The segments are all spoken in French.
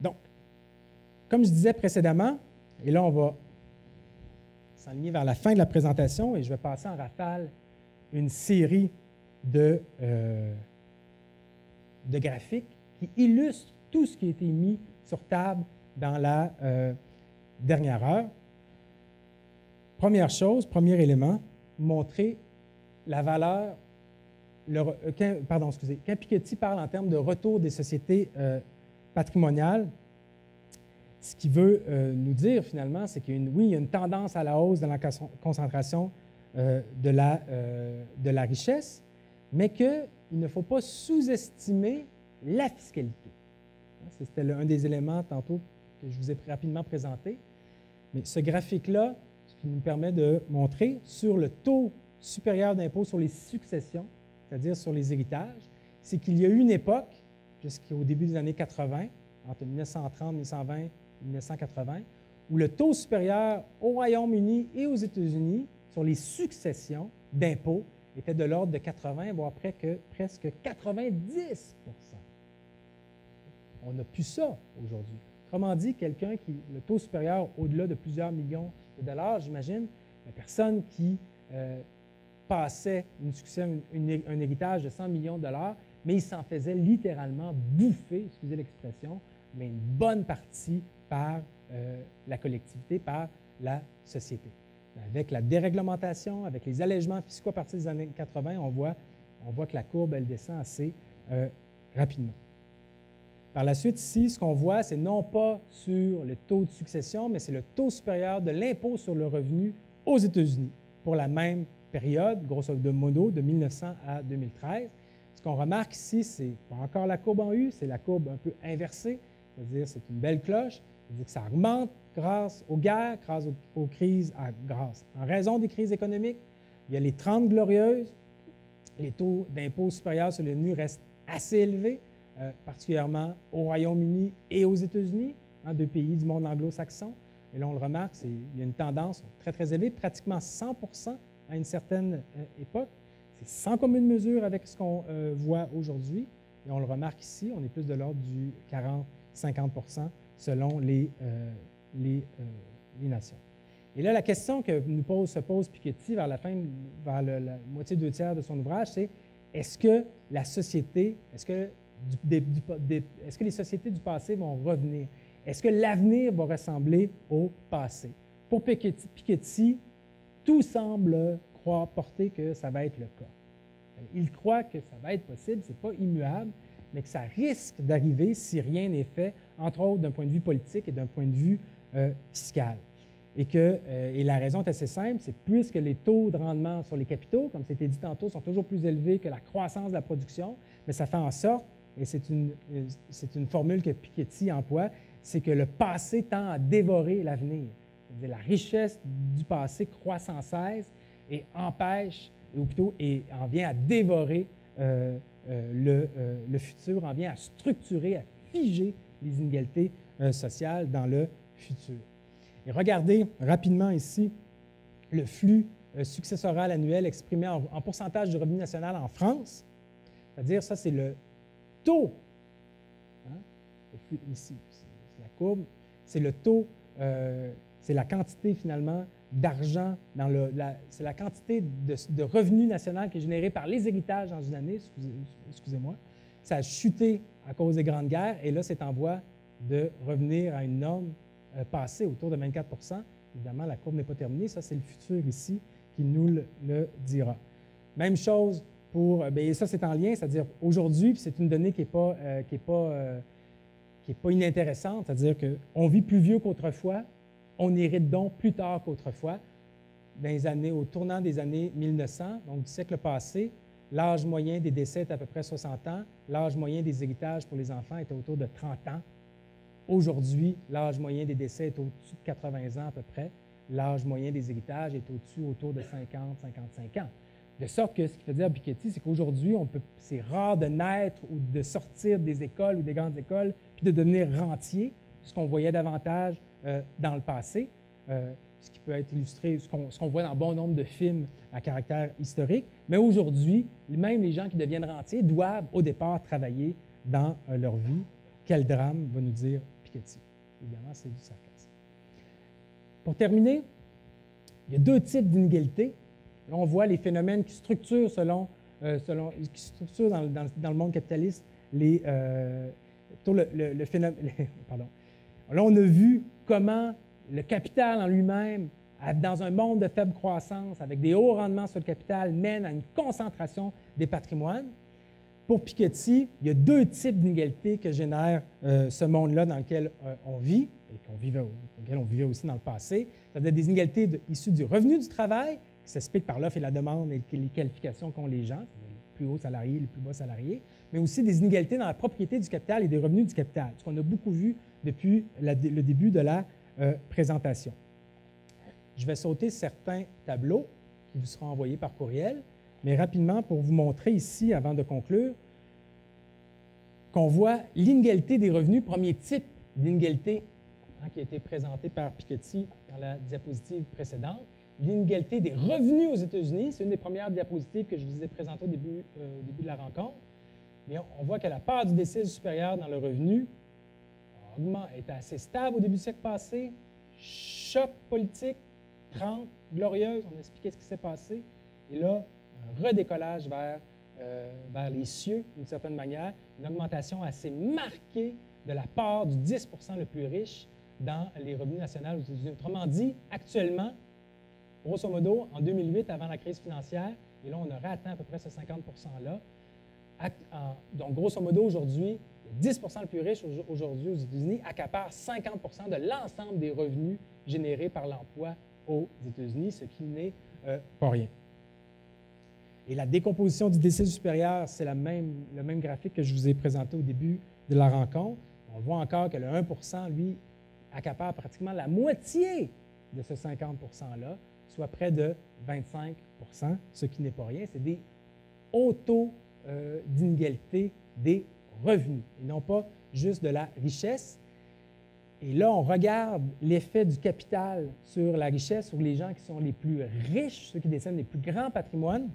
Donc, comme je disais précédemment, et là, on va s'enligner vers la fin de la présentation et je vais passer en rafale une série de, euh, graphiques qui illustrent tout ce qui a été mis sur table dans la euh, dernière heure. Première chose, premier élément, montrer la valeur, le, euh, pardon, excusez, quand Piketty parle en termes de retour des sociétés patrimoniales, ce qu'il veut nous dire finalement, c'est qu'il y a une tendance à la hausse dans la concentration euh, de, la, euh, de la richesse, mais qu'il ne faut pas sous-estimer la fiscalité. C'était un des éléments tantôt que je vous ai rapidement présenté. Mais ce graphique-là, ce qui nous permet de montrer sur le taux supérieur d'impôt sur les successions, c'est-à-dire sur les héritages, c'est qu'il y a eu une époque, jusqu'au début des années 80, entre 1930, 1920 et 1980, où le taux supérieur au Royaume-Uni et aux États-Unis sur les successions d'impôts était de l'ordre de 80, voire que presque 90% On n'a plus ça aujourd'hui. Autrement dit, quelqu'un qui, le taux supérieur au-delà de plusieurs millions de dollars, j'imagine, la personne qui euh, passait une un héritage de 100 millions de dollars, mais il s'en faisait littéralement bouffer, excusez l'expression, mais une bonne partie par euh, la collectivité, par la société avec la déréglementation, avec les allègements fiscaux à partir des années 80, on voit, voit que la courbe, elle descend assez euh, rapidement. Par la suite, ici, ce qu'on voit, c'est non pas sur le taux de succession, mais c'est le taux supérieur de l'impôt sur le revenu aux États-Unis pour la même période, grosso modo, de 1900 à 2013. Ce qu'on remarque ici, c'est pas encore la courbe en U, c'est la courbe un peu inversée, c'est-à-dire c'est une belle cloche, c'est-à-dire que ça augmente grâce aux guerres, grâce aux, crises, grâce en raison des crises économiques. Il y a les 30 glorieuses. Les taux d'impôt supérieurs sur le nu restent assez élevés, euh, particulièrement au Royaume-Uni et aux États-Unis, hein, deux pays du monde anglo-saxon. Et là, on le remarque, il y a une tendance très, très élevée, pratiquement 100% à une certaine euh, époque. C'est sans commune mesure avec ce qu'on euh, voit aujourd'hui. Et on le remarque ici, on est plus de l'ordre du 40-50 selon les, les, euh, les, nations. Et là, la question que nous pose, se pose Piketty vers la fin, vers la moitié deux tiers de son ouvrage, c'est est-ce que la société, est-ce que, est-ce que les sociétés du passé vont revenir? Est-ce que l'avenir va ressembler au passé? Pour Piketty, Piketty, tout semble croire porter que ça va être le cas. Il croit que ça va être possible, ce n'est pas immuable, mais que ça risque d'arriver si rien n'est fait, entre autres d'un point de vue politique et d'un point de vue euh, fiscale. Et, que, euh, et la raison est assez simple, c'est puisque les taux de rendement sur les capitaux, comme c'était dit tantôt, sont toujours plus élevés que la croissance de la production, mais ça fait en sorte, et c'est une, euh, une formule que Piketty emploie, c'est que le passé tend à dévorer l'avenir. La richesse du passé croît sans cesse et empêche, ou plutôt et en vient à dévorer le, le, futur, en vient à structurer, à figer les inégalités sociales dans le futur. Et regardez rapidement ici le flux euh, successoral annuel exprimé en, pourcentage du revenu national en France. C'est-à-dire, ça, c'est le taux. Hein, ici, c'est la courbe. C'est le taux, euh, c'est la quantité finalement d'argent c'est la quantité de, de, revenu national qui est généré par les héritages dans une année, excusez-moi. ça a chuté à cause des grandes guerres et là, c'est en voie de revenir à une norme euh, passé autour de 24 Évidemment, la courbe n'est pas terminée. Ça, c'est le futur ici qui nous le, dira. Même chose pour, euh, bien, ça c'est en lien, c'est-à-dire aujourd'hui, puis c'est une donnée qui n'est pas, euh, qui est pas, qui est pas inintéressante, c'est-à-dire qu'on vit plus vieux qu'autrefois, on hérite donc plus tard qu'autrefois. Dans années, au tournant des années 1900, donc du siècle passé, l'âge moyen des décès est à peu près 60 ans, l'âge moyen des héritages pour les enfants était autour de 30 ans. Aujourd'hui, l'âge moyen des décès est au-dessus de 80 ans à peu près. L'âge moyen des héritages est au-dessus, autour de 50, 55 ans. De sorte que ce qui fait dire à Piketty, c'est qu'aujourd'hui, c'est rare de naître ou de sortir des écoles ou des grandes écoles puis de devenir rentier, ce qu'on voyait davantage euh, dans le passé, euh, ce qui peut être illustré, ce qu'on voit dans bon nombre de films à caractère historique. Mais aujourd'hui, même les gens qui deviennent rentiers doivent au départ travailler dans euh, leur vie. Quel drame, va nous dire Piketty. Évidemment, c'est du sarcasme. Pour terminer, il y a deux types d'inégalités. Là, on voit les phénomènes qui structurent selon, selon qui structurent dans, dans, le monde capitaliste les, euh, le, le, phénomène. pardon. Là, on a vu comment le capital en lui-même, dans un monde de faible croissance, avec des hauts rendements sur le capital, mène à une concentration des patrimoines. Pour Piketty, il y a deux types d'inégalités que génère euh, ce monde-là dans lequel euh, on vit et qu'on vivait, auquel on vivait aussi dans le passé. C'est-à-dire des inégalités issues du revenu du travail, qui s'expliquent par l'offre et la demande et les qualifications qu'ont les gens, les plus hauts salariés, les plus bas salariés, mais aussi des inégalités dans la propriété du capital et des revenus du capital, ce qu'on a beaucoup vu depuis le début de la euh, présentation. Je vais sauter certains tableaux qui vous seront envoyés par courriel mais rapidement pour vous montrer ici, avant de conclure, qu'on voit l'inégalité des revenus, premier type d'inégalité hein, qui a été présenté par Piketty dans la diapositive précédente. L'inégalité des revenus aux États-Unis, c'est une des premières diapositives que je vous ai présentées au début, euh, de la rencontre. Mais on, voit que la part du décile supérieur dans le revenu est assez stable au début du siècle passé. Choc politique, 30, glorieuse, on a expliqué ce qui s'est passé. Et là, un redécollage vers, euh, vers les cieux, d'une certaine manière, une augmentation assez marquée de la part du 10 le plus riche dans les revenus nationaux aux États-Unis. Autrement dit, actuellement, grosso modo, en 2008, avant la crise financière, et là, on aurait atteint à peu près ce 50 %-là. Donc, grosso modo, aujourd'hui, 10% le plus riche aujourd'hui aux États-Unis accapare 50% de l'ensemble des revenus générés par l'emploi aux États-Unis, ce qui n'est euh, pas rien. Et la décomposition du décile supérieur, c'est le même graphique que je vous ai présenté au début de la rencontre. On voit encore que le 1% lui, accapare pratiquement la moitié de ce 50 %-là, soit près de 25% ce qui n'est pas rien. C'est des hauts taux euh, d'inégalité des revenus, et non pas juste de la richesse. Et là, on regarde l'effet du capital sur la richesse, sur les gens qui sont les plus riches, ceux qui détiennent les plus grands patrimoines.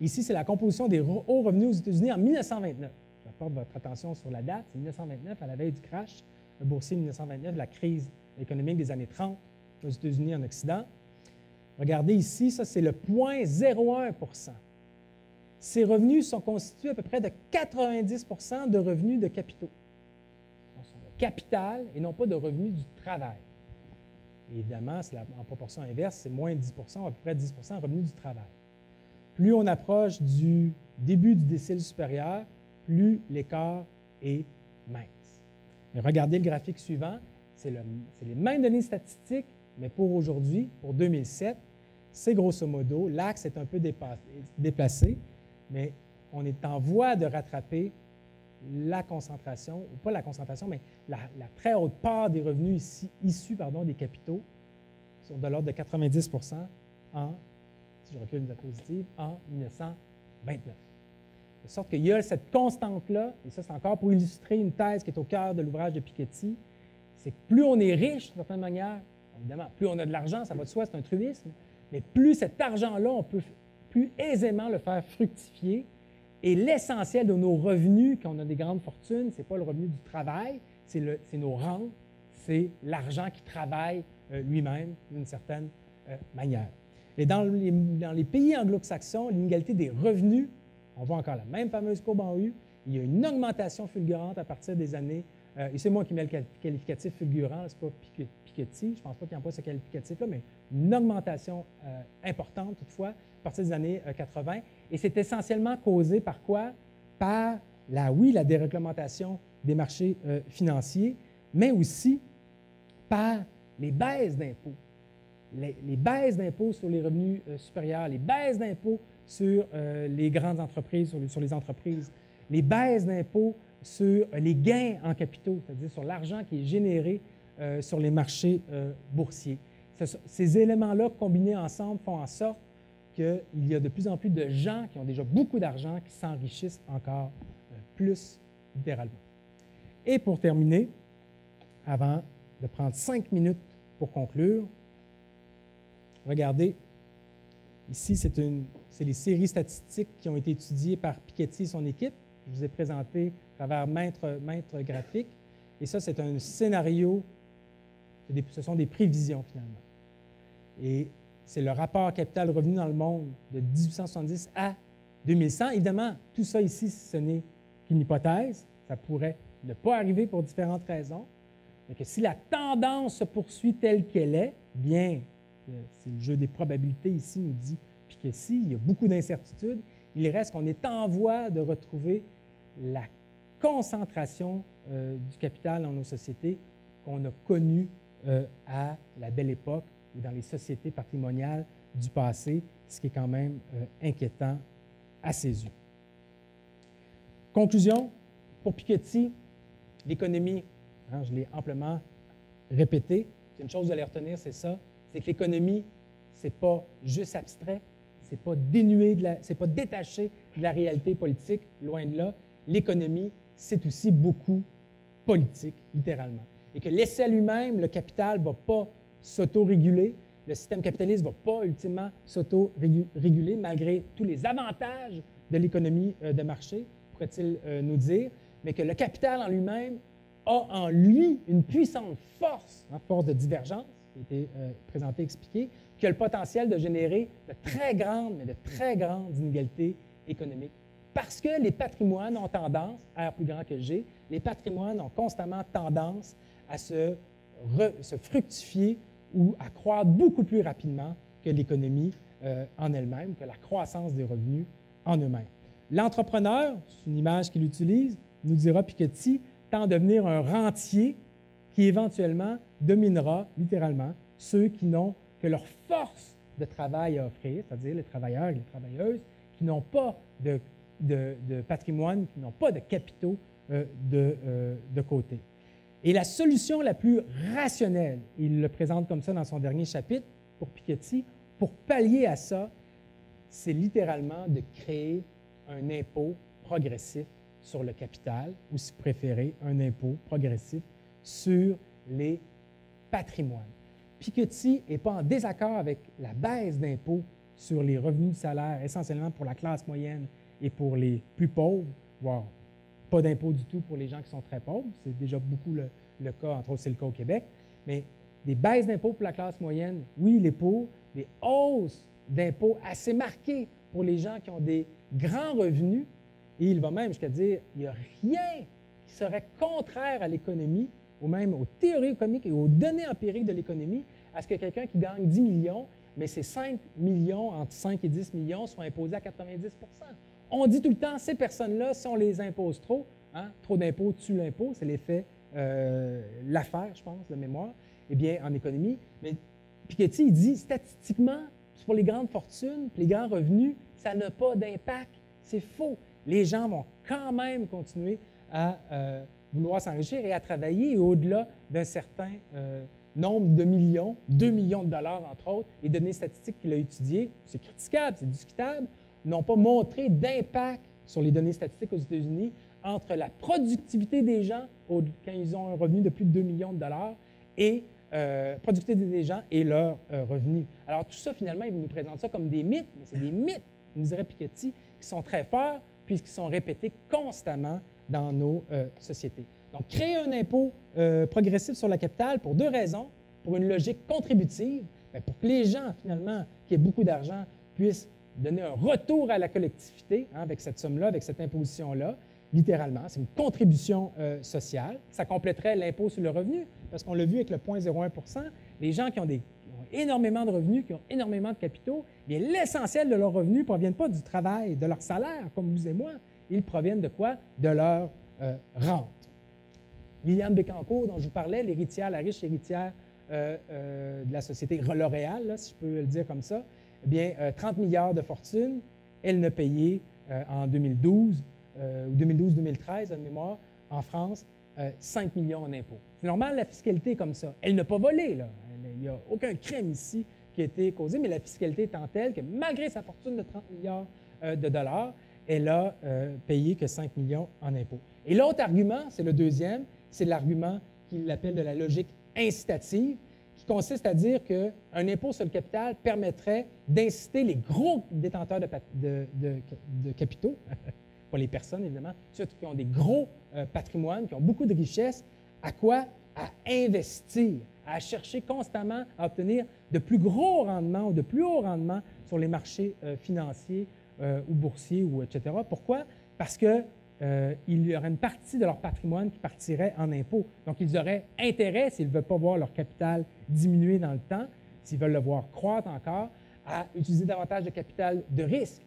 Ici, c'est la composition des hauts revenus aux États-Unis en 1929. J'apporte votre attention sur la date. C'est 1929, à la veille du crash boursier 1929, de la crise économique des années 30 aux États-Unis en Occident. Regardez ici, ça, c'est le 0,01 Ces revenus sont constitués à peu près de 90% de revenus de capitaux. Sont de capital et non pas de revenus du travail. évidemment, en proportion inverse, c'est moins de 10% à peu près 10% revenus du travail plus on approche du début du décile supérieur, plus l'écart est mince. regardez le graphique suivant, c'est les mêmes données statistiques, mais pour aujourd'hui, pour 2007, c'est grosso modo, l'axe est un peu déplacé, mais on est en voie de rattraper la concentration, ou pas la concentration, mais la, très haute part des revenus issus pardon, des capitaux, sont de l'ordre de 90% en si je recule une diapositive, en 1929. De sorte qu'il y a cette constante-là, et ça c'est encore pour illustrer une thèse qui est au cœur de l'ouvrage de Piketty, c'est que plus on est riche, d'une certaine manière, évidemment, plus on a de l'argent, ça va de soi, c'est un truisme, mais plus cet argent-là, on peut aisément le faire fructifier. Et l'essentiel de nos revenus, quand on a des grandes fortunes, ce n'est pas le revenu du travail, c'est nos rentes, c'est l'argent qui travaille euh, lui-même d'une certaine euh, manière. Et dans les, pays anglo-saxons, l'inégalité des revenus, on voit encore la même fameuse courbe en U. Il y a une augmentation fulgurante à partir des années, euh, et c'est moi qui mets le qualificatif fulgurant, ce n'est pas Piketty, je ne pense pas qu'il pas ce qualificatif-là, mais une augmentation euh, importante toutefois à partir des années 80. Euh, et c'est essentiellement causé par quoi? Par la, oui, la déréglementation des marchés financiers, mais aussi par les baisses d'impôts les, baisses d'impôts sur les revenus supérieurs, les baisses d'impôts sur les grandes entreprises, sur les, entreprises, les baisses d'impôts sur les gains en capitaux, c'est-à-dire sur l'argent qui est généré euh, sur les marchés boursiers. ces éléments-là, combinés ensemble, font en sorte qu'il y a de plus en plus de gens qui ont déjà beaucoup d'argent qui s'enrichissent encore plus littéralement. Et pour terminer, avant de prendre cinq minutes pour conclure, Regardez, ici, c'est les séries statistiques qui ont été étudiées par Piketty et son équipe. Je vous ai présenté à travers maintes, graphiques. Et ça, c'est un scénario, ce sont des prévisions finalement. Et c'est le rapport capital-revenu dans le monde de 1870 à 2100. Évidemment, tout ça ici, ce n'est qu'une hypothèse. Ça pourrait ne pas arriver pour différentes raisons. Mais que si la tendance se poursuit telle qu'elle est, bien, c'est le jeu des probabilités ici, nous dit Piketty, il y a beaucoup d'incertitudes. Il reste qu'on est en voie de retrouver la concentration euh, du capital dans nos sociétés qu'on a connue euh, à la belle époque ou dans les sociétés patrimoniales du passé, ce qui est quand même inquiétant à ses yeux. Conclusion, pour Piketty, l'économie, hein, je l'ai amplement répété, c'est une chose de les retenir, c'est ça, c'est que l'économie, ce n'est pas juste abstrait, ce n'est pas dénué, c'est pas détaché de la réalité politique, loin de là. L'économie, c'est aussi beaucoup politique, littéralement. Et que l'essai lui-même, le capital, ne va pas s'auto-réguler, le système capitaliste ne va pas ultimement s'auto-réguler malgré tous les avantages de l'économie euh, de marché, pourrait-il euh, nous dire, mais que le capital en lui-même a en lui une puissante force, hein, force de divergence, qui a été euh, présentée, expliquée, qui a le potentiel de générer de très grandes, mais de très grandes inégalités économiques. Parce que les patrimoines ont tendance, R plus grand que G, les patrimoines ont constamment tendance à se, fructifier ou à croître beaucoup plus rapidement que l'économie euh, en elle-même, que la croissance des revenus en eux-mêmes. L'entrepreneur, c'est une image qu'il utilise, nous dira Piketty, tend à devenir un rentier qui éventuellement dominera littéralement ceux qui n'ont que leur force de travail à offrir, c'est-à-dire les travailleurs et les travailleuses qui n'ont pas de, patrimoine, qui n'ont pas de capitaux euh, euh, de côté. Et la solution la plus rationnelle, il le présente comme ça dans son dernier chapitre pour Piketty, pour pallier à ça, c'est littéralement de créer un impôt progressif sur le capital, ou si préférez, un impôt progressif sur les patrimoines. Piketty n'est pas en désaccord avec la baisse d'impôts sur les revenus du salaire, essentiellement pour la classe moyenne et pour les plus pauvres, voire pas d'impôt du tout pour les gens qui sont très pauvres. C'est déjà beaucoup le, cas, entre autres, c'est le cas au Québec. Mais des baisses d'impôts pour la classe moyenne, oui, est pour. Des hausses d'impôts assez marquées pour les gens qui ont des grands revenus. Et il va même jusqu'à dire il n'y a rien qui serait contraire à l'économie, ou même aux théories économiques et aux données empiriques de l'économie, à ce que quelqu'un qui gagne 10 millions, mais ces 5 millions, entre 5 et 10 millions, soient imposés à 90% on dit tout le temps, ces personnes-là, si on les impose trop, hein, trop d'impôts tue l'impôt, c'est l'effet, euh, l'affaire, je pense, de mémoire, eh bien, en économie. Mais Piketty, il dit, statistiquement, pour les grandes fortunes, les grands revenus, ça n'a pas d'impact. C'est faux. Les gens vont quand même continuer à euh, vouloir s'enrichir et à travailler au-delà d'un certain euh, nombre de millions, 2 millions de dollars entre autres, les données statistiques qu'il a étudiées, c'est critiquable, c'est discutable, n'ont pas montré d'impact sur les données statistiques aux États-Unis entre la productivité des gens quand ils ont un revenu de plus de 2 millions de dollars et euh, productivité des gens et leurs euh, revenus. Alors tout ça, finalement, ils nous présentent ça comme des mythes, mais c'est des mythes, nous dirait Piketty, qui sont très forts puisqu'ils sont répétés constamment dans nos euh, sociétés. Donc, créer un impôt progressif sur la capitale pour deux raisons. Pour une logique contributive, ben, pour que les gens, finalement, qui aient beaucoup d'argent, puissent donner un retour à la collectivité hein, avec cette somme-là, avec cette imposition-là, littéralement. C'est une contribution euh, sociale. Ça compléterait l'impôt sur le revenu, parce qu'on l'a vu avec le 0,01% les gens qui ont, énormément de revenus, qui ont énormément de capitaux, bien l'essentiel de leurs revenus ne proviennent pas du travail, de leur salaire, comme vous et moi. Ils proviennent de quoi? De leur euh, rente. Liliane Bécancourt, dont je vous parlais, l'héritière, la riche héritière euh, de la société L'Oréal, si je peux le dire comme ça, eh bien, 30 euh, milliards de fortune, elle ne payait euh, en 2012 euh, ou 2012-2013, de mémoire, en France, 5 millions en impôts. C'est normal, la fiscalité est comme ça. Elle n'a pas volé, là. Il n'y a aucun crime ici qui a été causé, mais la fiscalité étant telle que malgré sa fortune de 30 milliards de dollars, elle a payé que 5 millions en impôts. Et l'autre argument, c'est le deuxième, c'est l'argument qu'il appelle de la logique incitative consiste à dire qu'un impôt sur le capital permettrait d'inciter les gros détenteurs de, capitaux, pas les personnes évidemment, ceux qui ont des gros euh, patrimoines, qui ont beaucoup de richesses, À quoi? À investir, à chercher constamment à obtenir de plus gros rendements ou de plus hauts rendements sur les marchés euh, financiers euh, ou boursiers, ou etc. Pourquoi? Parce qu'il euh, y aurait une partie de leur patrimoine qui partirait en impôts. Donc, ils auraient intérêt, s'ils ne veulent pas voir leur capital diminuer dans le temps, s'ils veulent le voir croître encore, à utiliser davantage de capital de risque,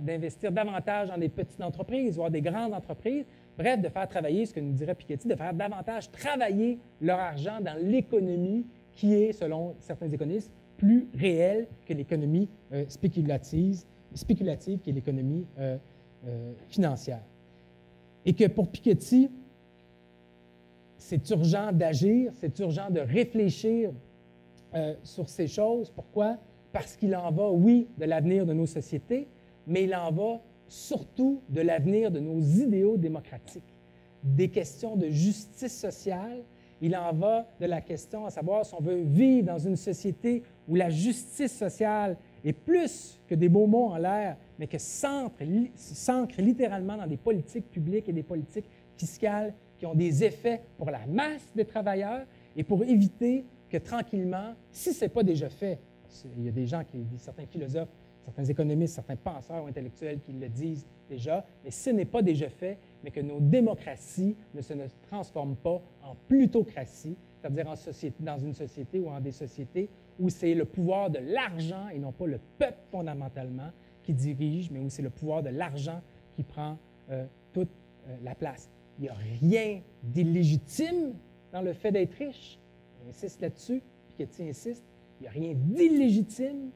d'investir davantage dans des petites entreprises, voire des grandes entreprises, bref, de faire travailler, ce que nous dirait Piketty, de faire davantage travailler leur argent dans l'économie qui est, selon certains économistes, plus réelle que l'économie euh, spéculative, qui est l'économie euh, financière. Et que pour Piketty, c'est urgent d'agir, c'est urgent de réfléchir sur ces choses. Pourquoi? Parce qu'il en va, oui, de l'avenir de nos sociétés, mais il en va surtout de l'avenir de nos idéaux démocratiques, des questions de justice sociale. Il en va de la question à savoir si on veut vivre dans une société où la justice sociale est plus que des beaux mots en l'air, mais que s'ancre littéralement dans des politiques publiques et des politiques fiscales qui ont des effets pour la masse des travailleurs et pour éviter que tranquillement, si ce n'est pas déjà fait, il y a des gens, qui, certains philosophes certains économistes, certains penseurs ou intellectuels qui le disent déjà, mais ce n'est pas déjà fait, mais que nos démocraties ne se transforment pas en plutocratie, c'est-à-dire dans une société ou en des sociétés où c'est le pouvoir de l'argent et non pas le peuple fondamentalement qui dirige, mais où c'est le pouvoir de l'argent qui prend euh, toute euh, la place. Il n'y a rien d'illégitime dans le fait d'être riche. Il insiste là-dessus, Piketty insiste. Il n'y a rien d'illégitime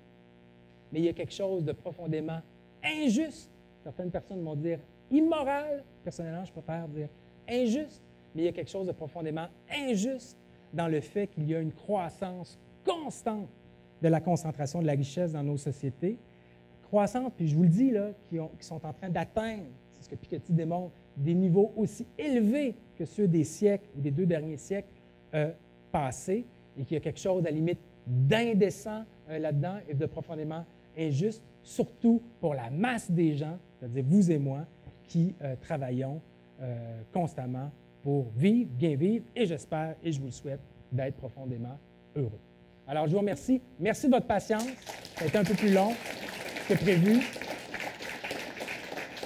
mais il y a quelque chose de profondément injuste. Certaines personnes vont dire immoral. Personnellement, je préfère dire injuste, mais il y a quelque chose de profondément injuste dans le fait qu'il y a une croissance constante de la concentration de la richesse dans nos sociétés. Croissante, puis je vous le dis, là, qui, sont en train d'atteindre, c'est ce que Piketty démontre, des niveaux aussi élevés que ceux des siècles ou des deux derniers siècles euh, passés, et qu'il y a quelque chose à la limite d'indécent euh, là-dedans et de profondément injuste, surtout pour la masse des gens, c'est-à-dire vous et moi, qui euh, travaillons constamment pour vivre, bien vivre, et j'espère, et je vous le souhaite, d'être profondément heureux. Alors, je vous remercie. Merci de votre patience. Ça a été un peu plus long que prévu.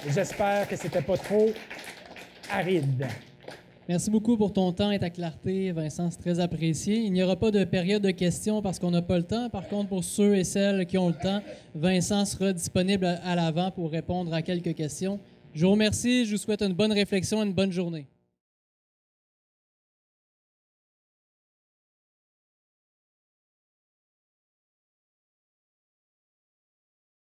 J'espère que ce n'était pas trop aride. Merci beaucoup pour ton temps et ta clarté, Vincent. C'est très apprécié. Il n'y aura pas de période de questions parce qu'on n'a pas le temps. Par contre, pour ceux et celles qui ont le temps, Vincent sera disponible à l'avant pour répondre à quelques questions. Je vous remercie. Je vous souhaite une bonne réflexion et une bonne journée.